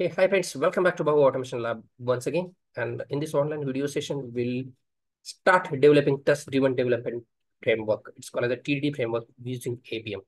Hey, hi friends, welcome back to Bhau Automation Lab once again. And in this online video session, we'll start developing test-driven development framework. It's called as a TDD framework using Appium.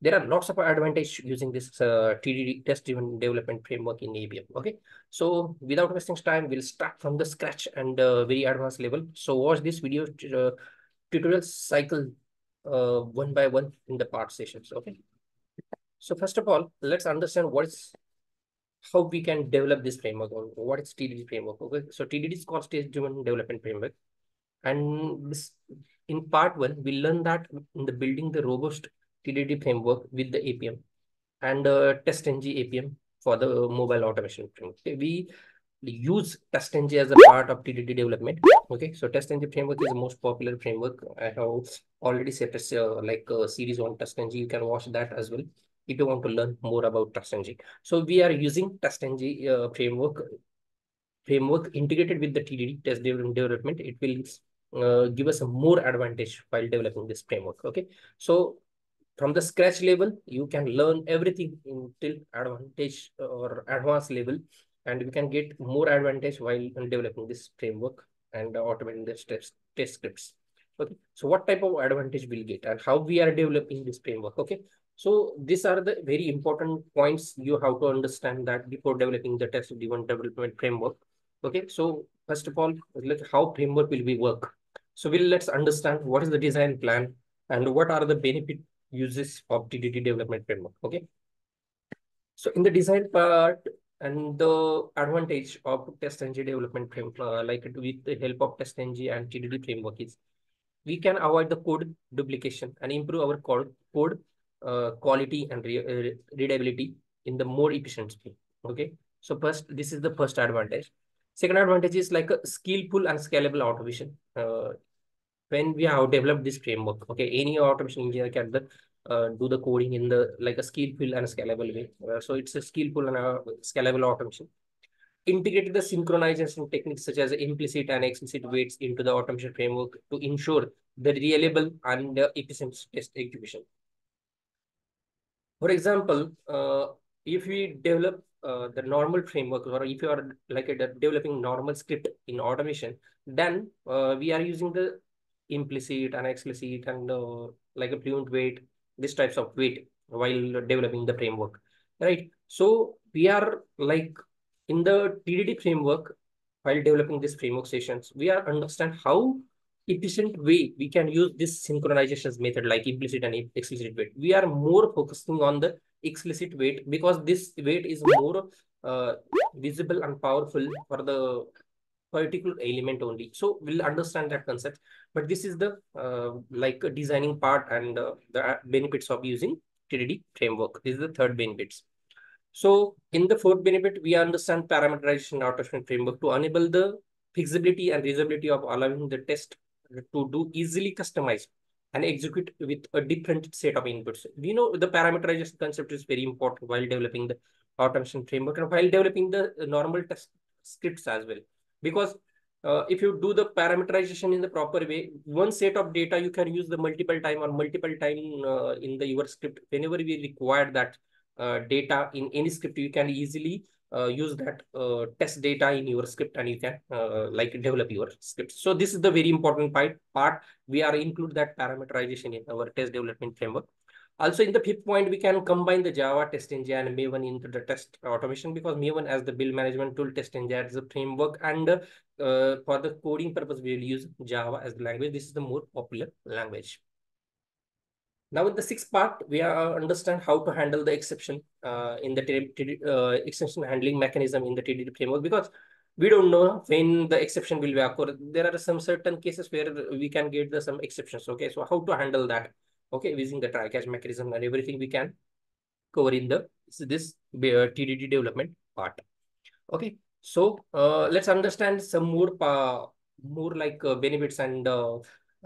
There are lots of advantage using this uh, TDD test-driven development framework in Appium. Okay, so without wasting time, we'll start from the scratch and uh, very advanced level. So watch this video uh, tutorial cycle uh, one by one in the part sessions. Okay. So first of all, let's understand what is how we can develop this framework or what is TDD framework. Okay, so TDD is called stage-driven development framework. And this in part one, we learn that in the building the robust TDD framework with the Appium and uh, TestNG Appium for the mobile automation framework. Okay, we use TestNG as a part of TDD development. Okay, so TestNG framework is the most popular framework. I have already set a uh, like a series on TestNG. You can watch that as well if you want to learn more about TestNG. So we are using TestNG uh, framework framework integrated with the TDD test development. It will uh, give us a more advantage while developing this framework. Okay, so from the scratch level, you can learn everything until advantage or advanced level, and we can get more advantage while developing this framework and automating the test, test scripts. Okay, so what type of advantage we'll get and how we are developing this framework. Okay, so these are the very important points you have to understand that before developing the test-driven development framework. Okay, so first of all, let how framework will be work. So we'll let's understand what is the design plan and what are the benefit uses of TDD development framework. Okay. So in the design part and the advantage of TestNG development framework, uh, like with the help of TestNG and TDD framework is we can avoid the code duplication and improve our code, code uh, quality and re uh, readability in the more efficient way. Okay. So first, this is the first advantage. Second advantage is like a skillful and scalable automation. Uh, when we have developed this framework, okay, any automation engineer can the, uh, do the coding in the like a skillful and scalable way. Uh, so it's a skillful and a scalable automation. Integrated the synchronization techniques such as implicit and explicit waits into the automation framework to ensure the reliable and uh, efficient test execution. For example, uh, if we develop uh, the normal framework or if you are like a, developing normal script in automation, then uh, we are using the implicit and explicit and uh, like a fluent wait, these types of wait while developing the framework, right? So we are like in the TDD framework, while developing this framework sessions, we are understand how efficient way we can use this synchronizations method like implicit and explicit wait. We are more focusing on the explicit wait because this wait is more uh, visible and powerful for the particular element only. So we'll understand that concept. But this is the uh, like designing part and uh, the benefits of using TDD framework. This is the third benefits. So in the fourth benefit, we understand parameterization automation framework to enable the feasibility and usability of allowing the test to do easily customize and execute with a different set of inputs. We know the parameterization concept is very important while developing the automation framework and while developing the normal test scripts as well. Because uh, if you do the parameterization in the proper way, one set of data you can use the multiple time or multiple time uh, in the your script. Whenever we require that uh, data in any script, you can easily uh, use that uh, test data in your script and you can uh, like develop your script. So this is the very important part. part. We are include that parameterization in our test development framework. Also in the fifth point, we can combine the Java TestNG and Maven into the test automation because Maven as the build management tool, TestNG as a framework. And uh, for the coding purpose, we will use Java as the language. This is the more popular language. Now in the sixth part, we are understand how to handle the exception uh, in the uh, exception handling mechanism in the TDD framework because we don't know when the exception will be occur. There are some certain cases where we can get the some exceptions. Okay, so how to handle that? Okay, using the try catch mechanism and everything we can cover in the this uh, TDD development part. Okay, so uh, let's understand some more uh, more like uh, benefits and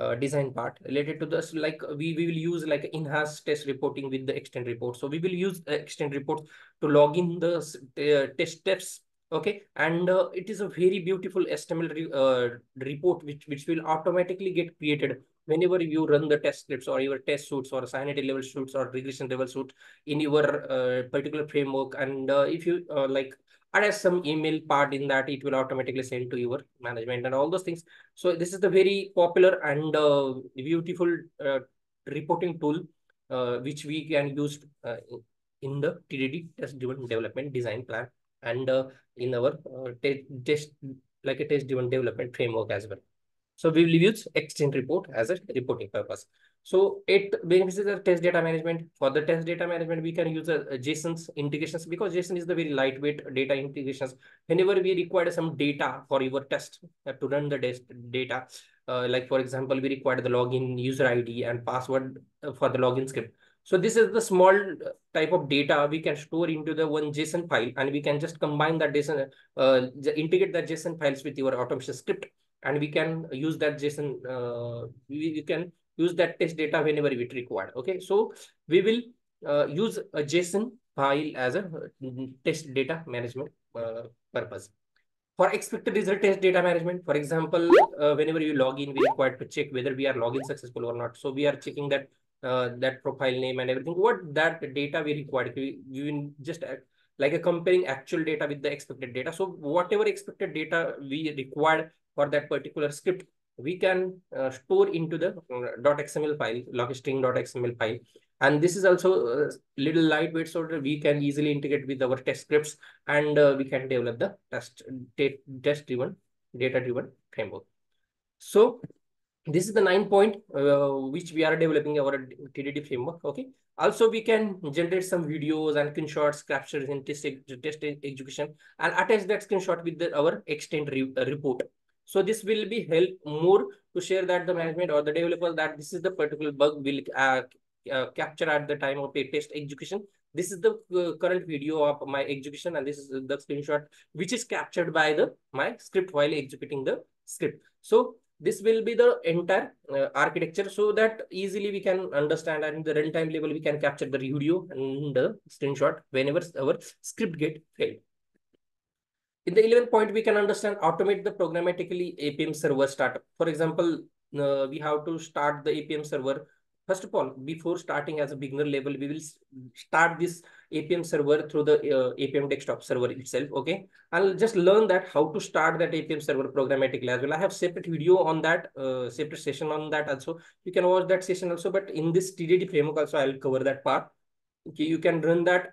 uh, design part related to this like we, we will use like enhanced test reporting with the extent report. So we will use uh, extent reports to log in the uh, test steps okay? And uh, it is a very beautiful html re uh, report which which will automatically get created whenever you run the test scripts or your test suits or sanity level suits or regression level suit in your uh, particular framework, and if you like add some email part in that, it will automatically send to your management and all those things. So this is the very popular and uh, beautiful uh, reporting tool uh, which we can use in the TDD test driven development design plan and in our test like a test driven development framework as well. So we will use exchange report as a reporting purpose. So it benefiits the test data management. For the test data management, we can use a, a JSON's integrations because JSON is the very lightweight data integrations. Whenever we require some data for your test uh, to run the test data, uh, like for example, we require the login user ID and password uh, for the login script. So this is the small uh, type of data we can store into the one JSON file and we can just combine that JSON, uh, integrate that JSON files with your automation script and we can use that JSON, uh, we can use that test data whenever it required. Okay, so we will uh, use a JSON file as a uh, test data management uh, purpose. For expected result test data management, for example, uh, whenever you log in, we require to check whether we are login successful or not. So we are checking that uh, that profile name and everything. What that data we require, we, we just like a comparing actual data with the expected data. So whatever expected data we required for that particular script, we can uh, store into the uh, .xml file, logstring.xml file. And this is also a little lightweight so that we can easily integrate with our test scripts and uh, we can develop the test test driven data driven framework. So this is the nine point uh, which we are developing our TDD framework. Okay. Also, we can generate some videos and screenshots captures, in test, test execution and attach that screenshot with the, our extent re, uh, report. So this will be help more to share that the management or the developer that this is the particular bug will uh, uh, capture at the time of a test execution. This is the uh, current video of my execution and this is the screenshot which is captured by the my script while executing the script. So this will be the entire uh, architecture so that easily we can understand and the runtime level we can capture the video and the screenshot whenever our script get failed. In the 11th point, we can understand automate the programmatically Appium server startup. For example, uh, we have to start the Appium server. First of all, before starting as a beginner level, we will start this Appium server through the uh, Appium desktop server itself. Okay. I'll just learn that how to start that Appium server programmatically as well. I have separate video on that, uh, separate session on that also. You can watch that session also, but in this TDD framework also, I'll cover that part. Okay. You can run that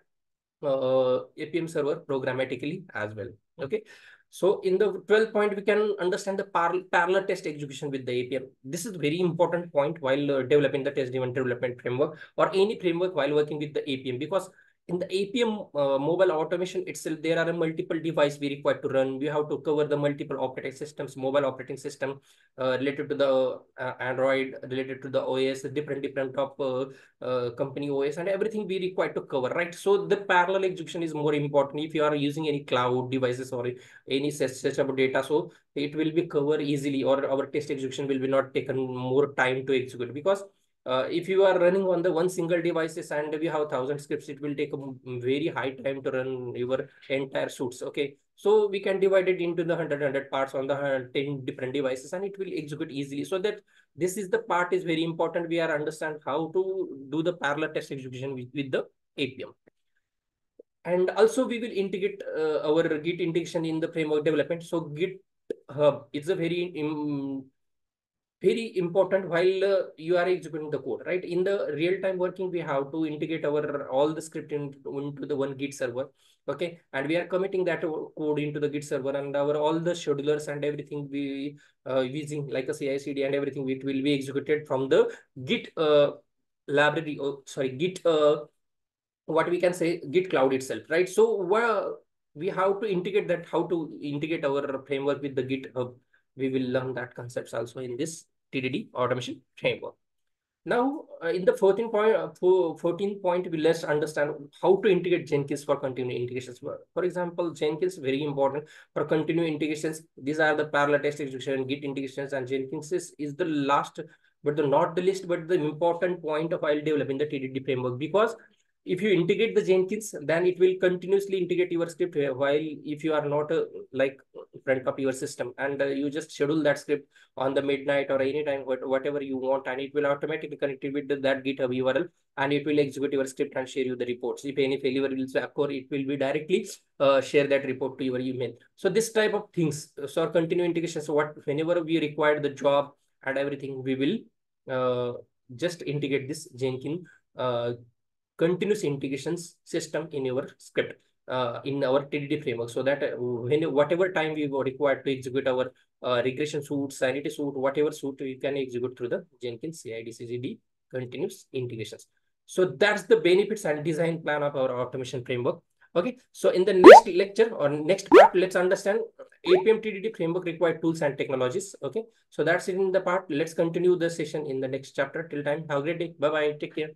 uh, Appium server programmatically as well. Okay. So in the 12th point, we can understand the par parallel test execution with the Appium. This is very important point while uh, developing the test-driven development framework or any framework while working with the Appium because in the Appium uh, mobile automation itself, there are multiple devices we require to run. We have to cover the multiple operating systems, mobile operating system uh, related to the uh, Android, related to the OS, different different top uh, uh, company OS, and everything we require to cover, right? So the parallel execution is more important if you are using any cloud devices or any such, such data. So it will be covered easily, or our test execution will be not taken more time to execute because uh, if you are running on the one single devices and we have thousand scripts, it will take a very high time to run your entire suits. Okay. So we can divide it into the 100, 100 parts on the 10 different devices and it will execute easily. So that this is the part is very important. We are understand how to do the parallel test execution with, with the Appium. And also we will integrate uh, our Git integration in the framework development. So Git Hub, it's a very um, very important while uh, you are executing the code, right? In the real-time working, we have to integrate our all the script in, into the one Git server, okay? And we are committing that code into the Git server and our all the schedulers and everything we uh, using like a CI/CD and everything it will be executed from the Git uh, library. Oh, sorry, Git. Uh, what we can say Git cloud itself, right? So well, we have to integrate that how to integrate our framework with the GitHub we will learn that concepts also in this TDD automation framework. Now, uh, in the 14 point, uh, 14 point, we let's understand how to integrate Jenkins for continuous integrations. For example, Jenkins very important for continuous integrations. These are the parallel test execution, Git integrations, and Jenkins is, is the last, but the not the least, but the important point of while developing the TDD framework because if you integrate the Jenkins, then it will continuously integrate your script while if you are not uh, like front of your system and uh, you just schedule that script on the midnight or any time whatever you want, and it will automatically connect it with that GitHub URL and it will execute your script and share you the reports. If any failure will occur, it will be directly uh, share that report to your email. So this type of things, so our continue integration. So what, whenever we require the job and everything, we will uh, just integrate this Jenkins continuous integrations system in your script uh, in our TDD framework so that uh, when whatever time we were required to execute our uh, regression suite, sanity suite, whatever suite we can execute through the Jenkins CID CGD continuous integrations. So that's the benefits and design plan of our automation framework. Okay, so in the next lecture or next part, let's understand Appium TDD framework required tools and technologies. Okay, so that's it in the part. Let's continue the session in the next chapter. Till time, have a great day. Bye bye. Take care.